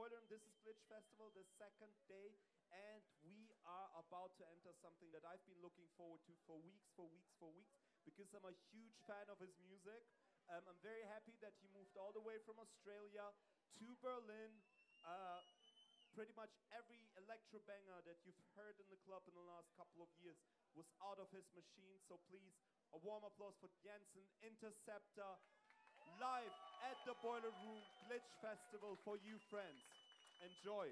Room. This is Glitch Festival, the second day, and we are about to enter something that I've been looking forward to for weeks, for weeks, for weeks, because I'm a huge fan of his music. Um, I'm very happy that he moved all the way from Australia to Berlin. Uh, pretty much every electro banger that you've heard in the club in the last couple of years was out of his machine. So please, a warm applause for Jensen Interceptor live at the Boiler Room Glitch Festival for you friends. Enjoy.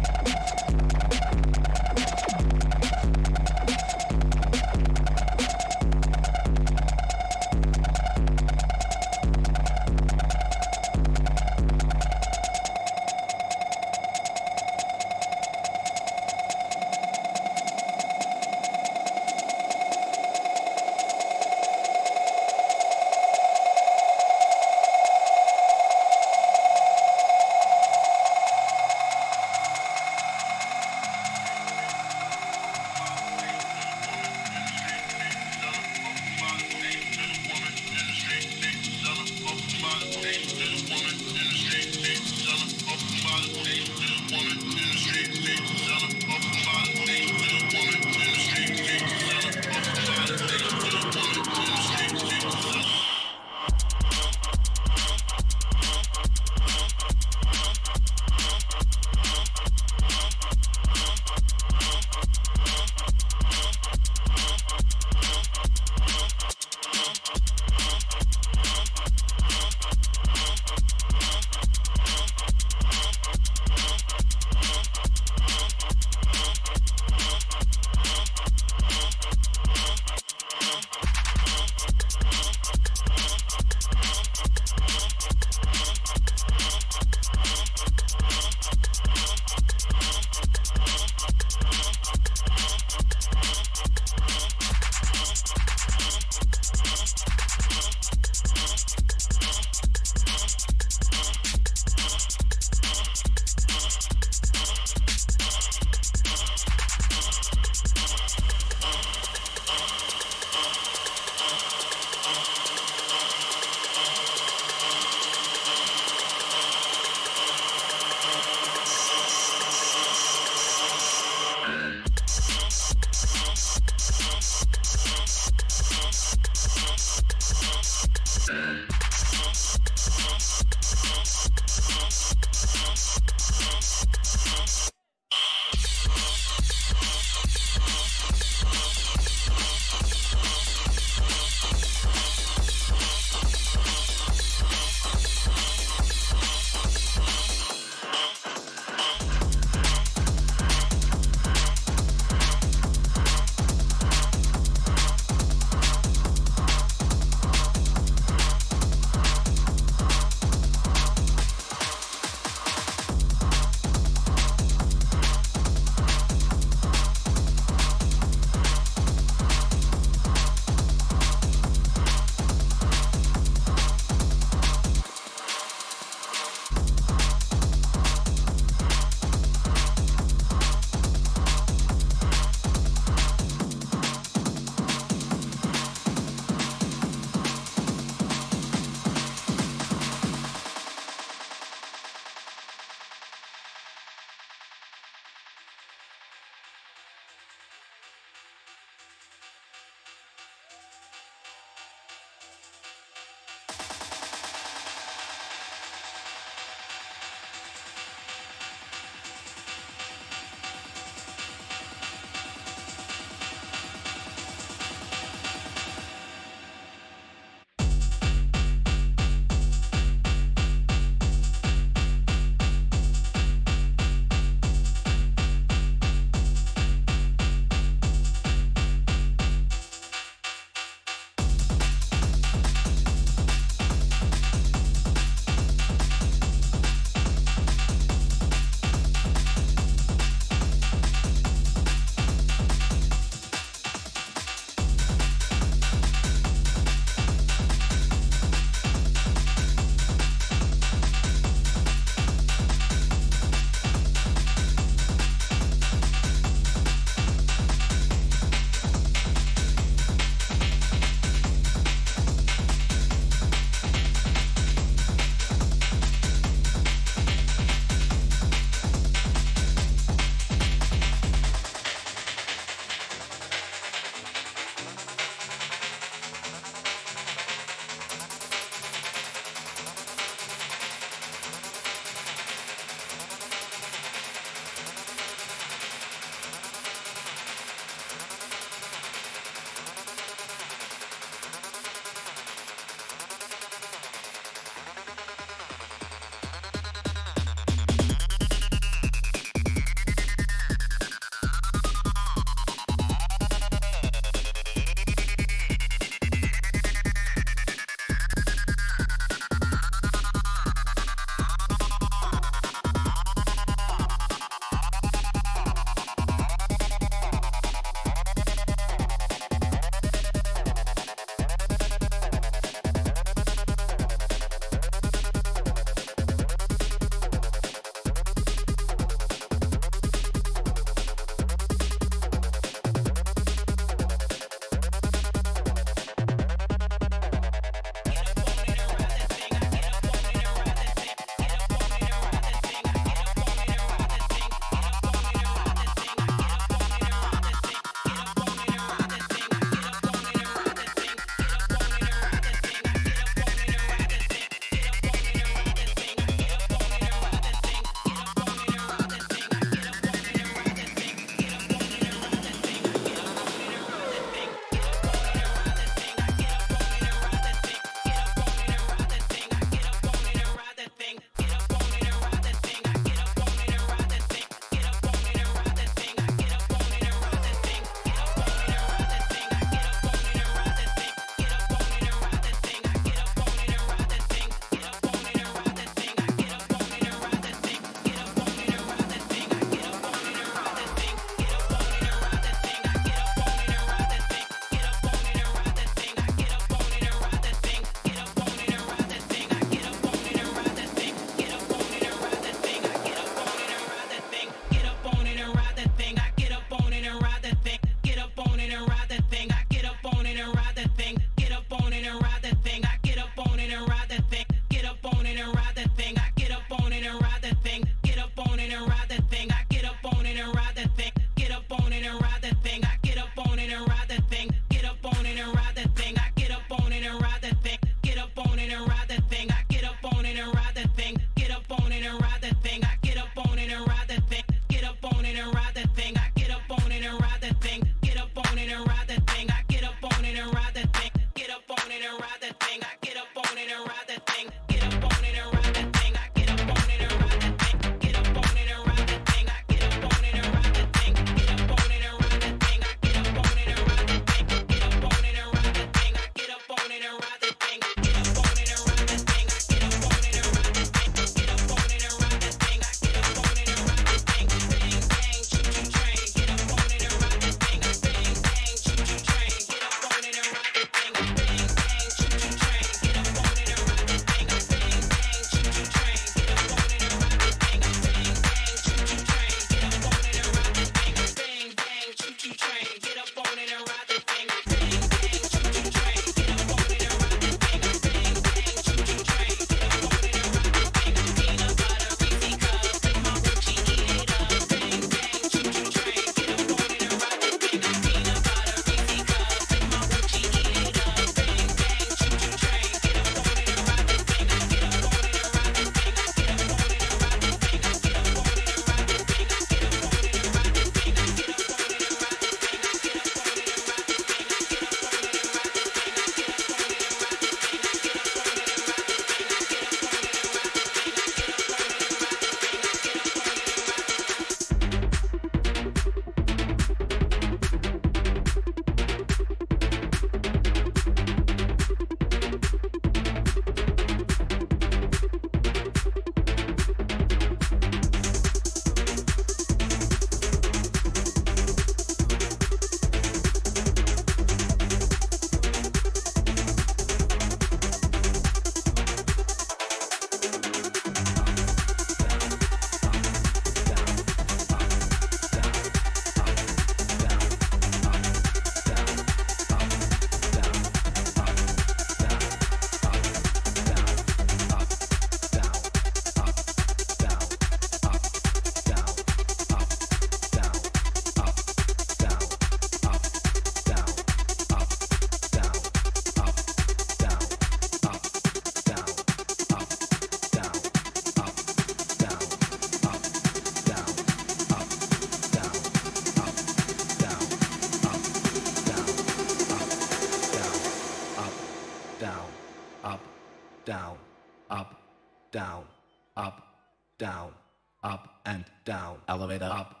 Down. Elevator. Up,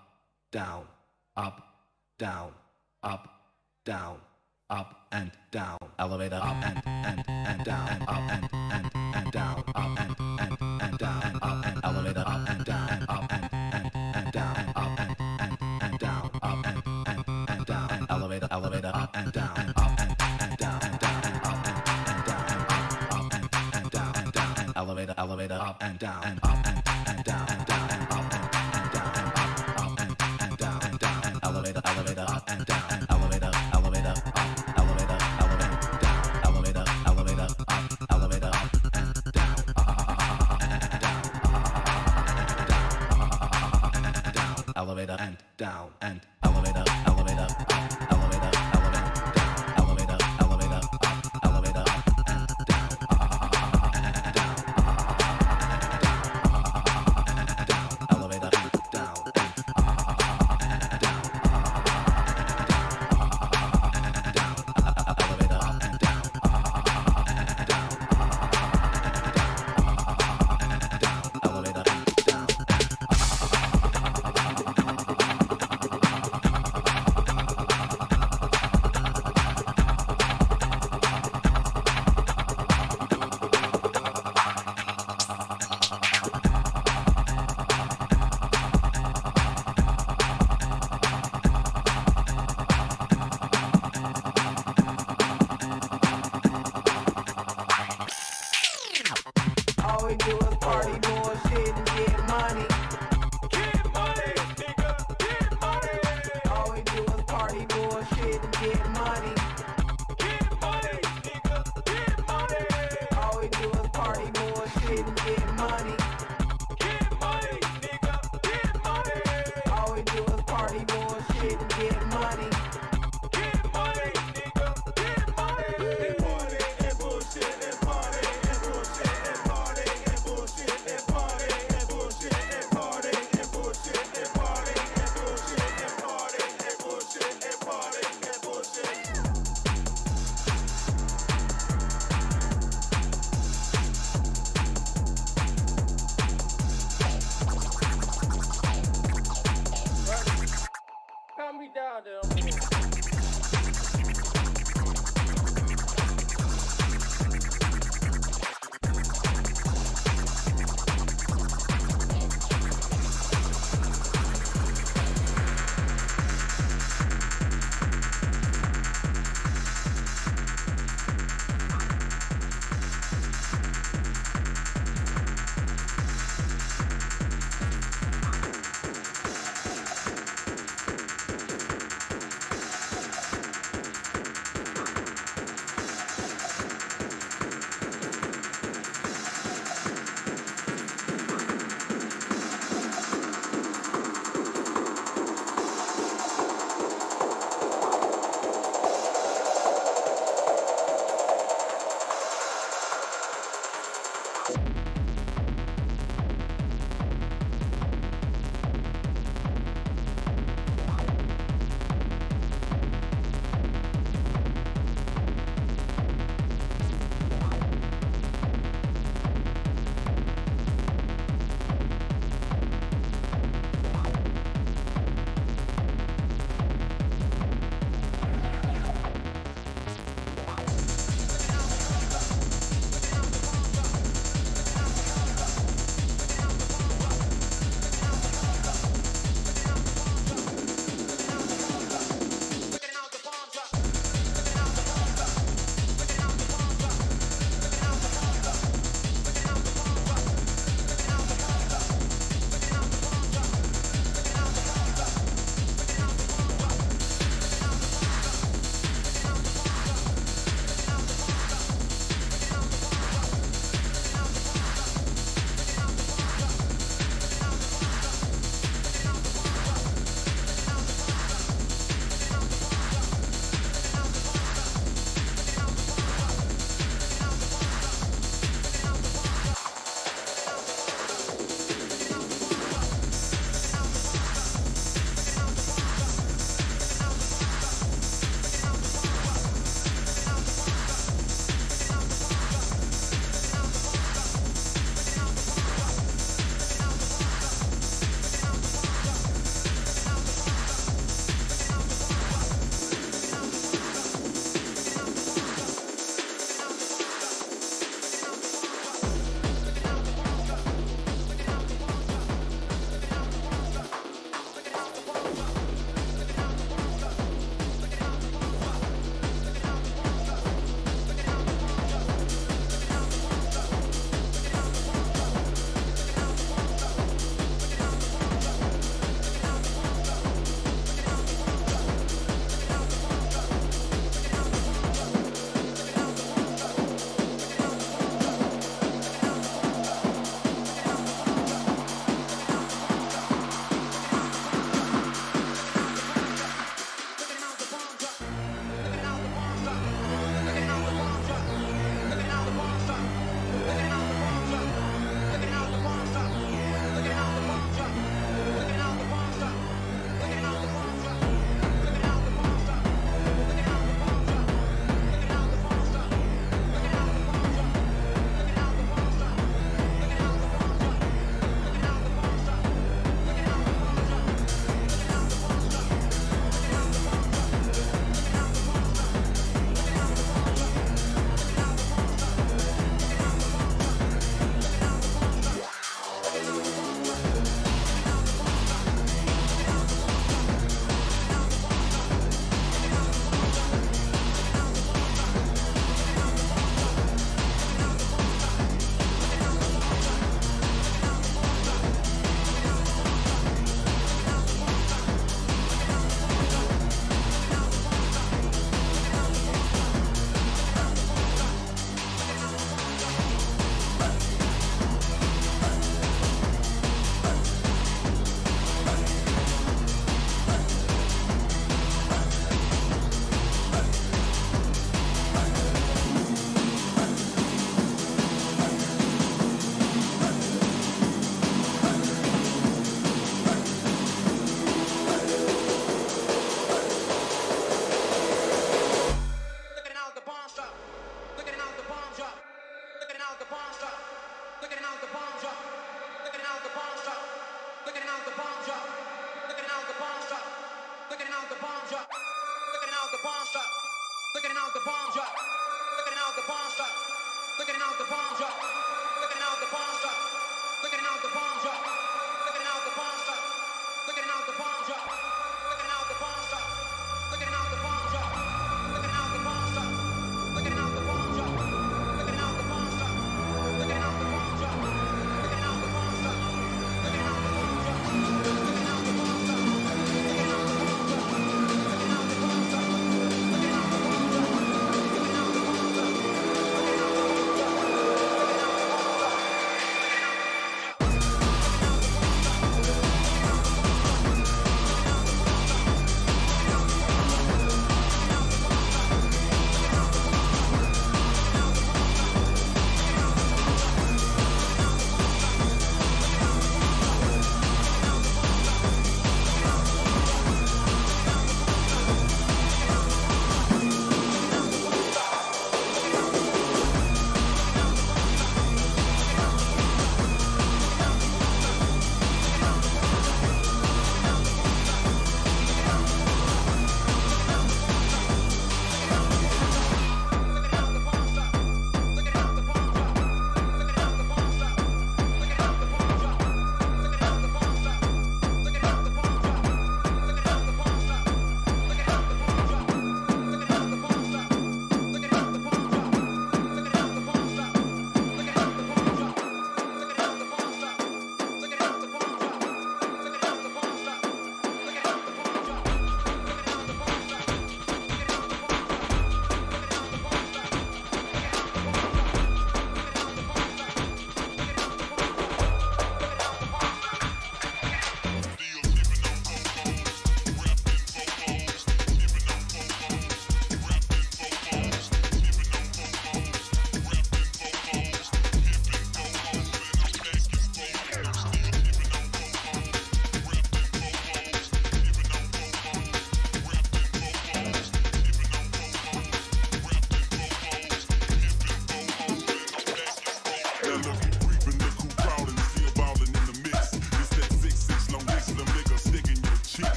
down,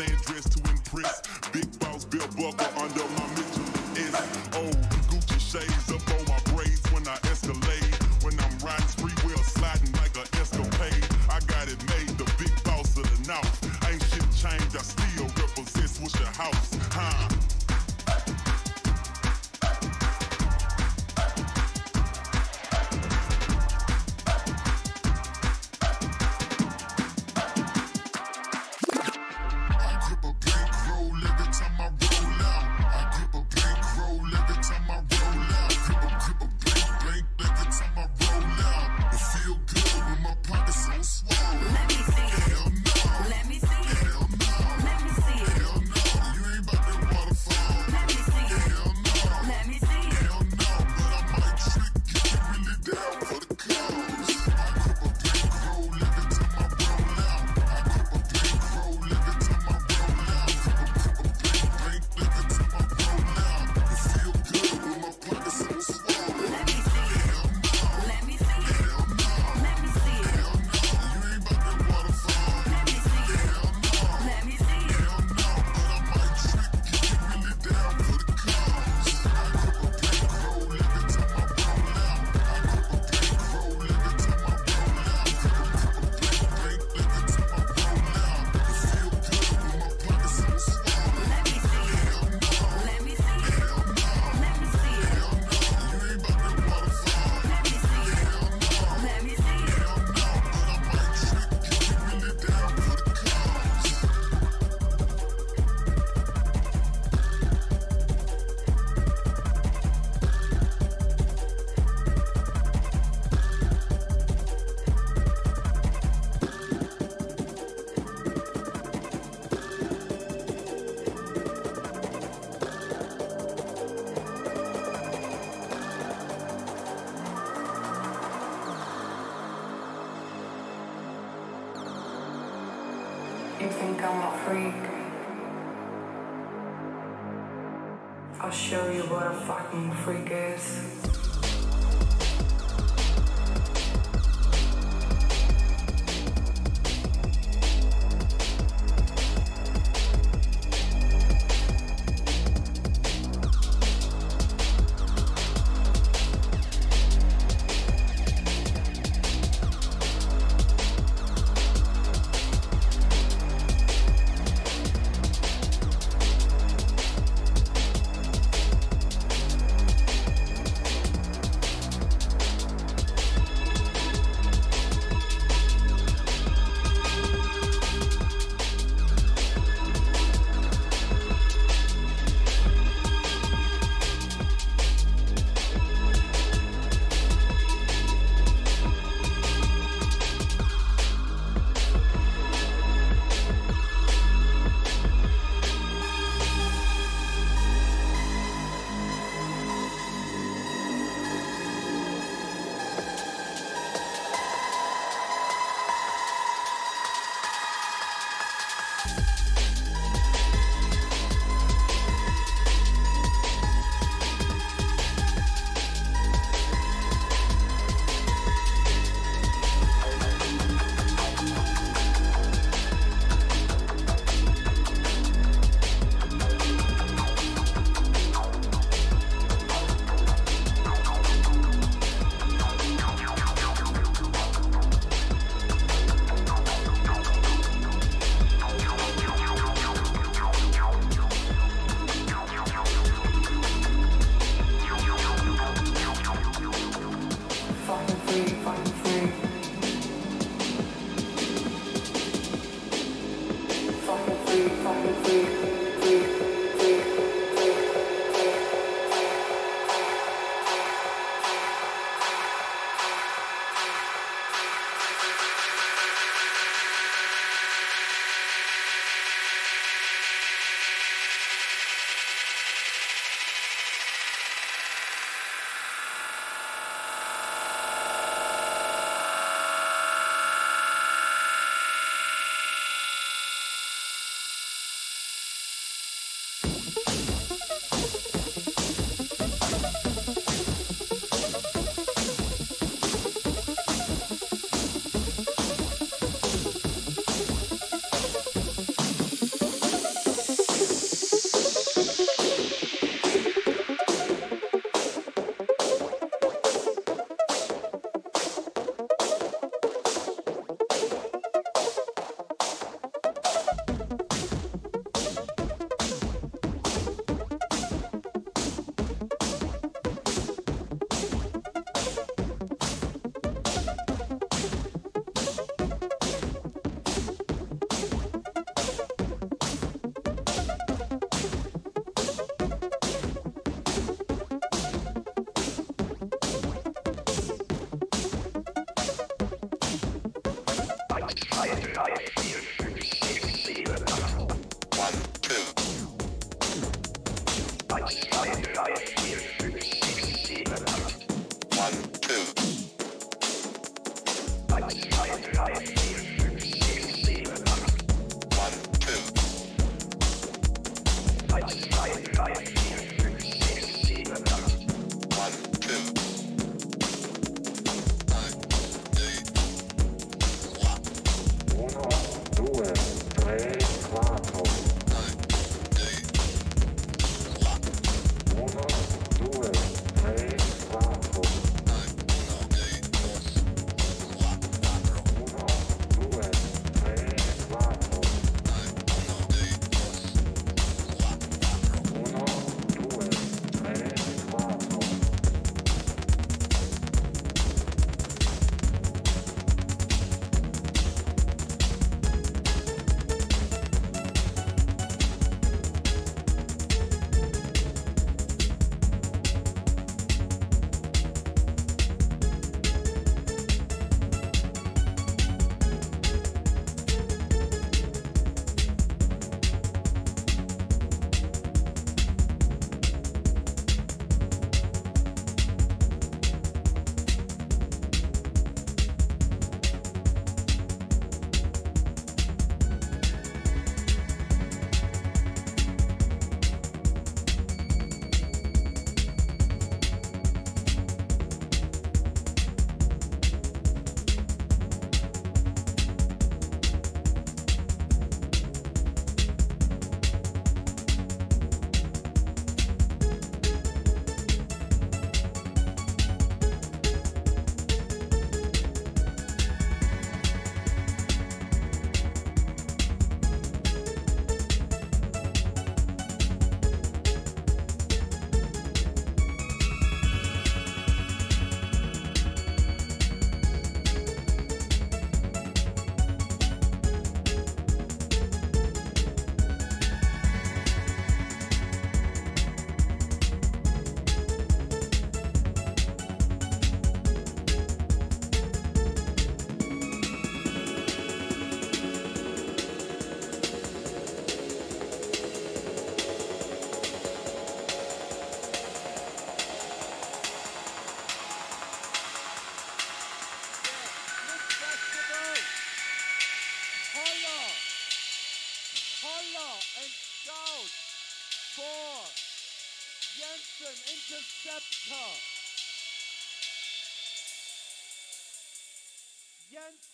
I grip a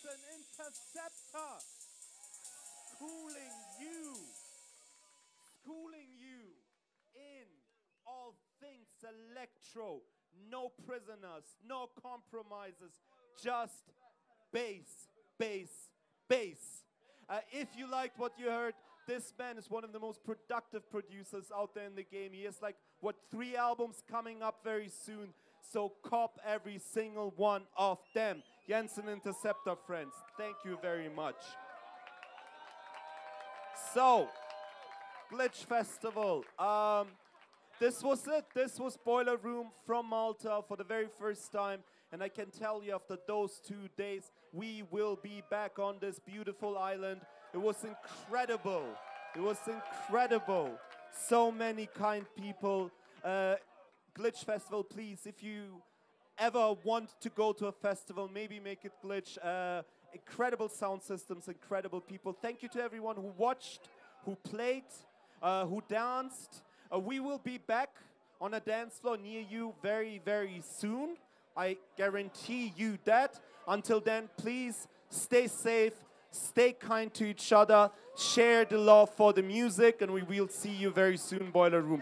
Jensen Interceptor. Schooling you. Schooling you in all things electro. No prisoners, no compromises, just bass, bass, bass. Uh, if you liked what you heard, this man is one of the most productive producers out there in the game. He has like what three albums coming up very soon. So cop every single one of them. Jensen Interceptor friends, thank you very much. So, Glitch Festival. Um, this was it. This was Boiler Room from Malta for the very first time. And I can tell you, after those two days, we will be back on this beautiful island. It was incredible. It was incredible. So many kind people. Uh, Glitch Festival, please, if you ever want to go to a festival, maybe make it Glitch. Uh, incredible sound systems, incredible people. Thank you to everyone who watched, who played, uh, who danced. Uh, we will be back on a dance floor near you very, very soon. I guarantee you that. Until then, please stay safe, stay kind to each other, share the love for the music, and we will see you very soon, Boiler Room.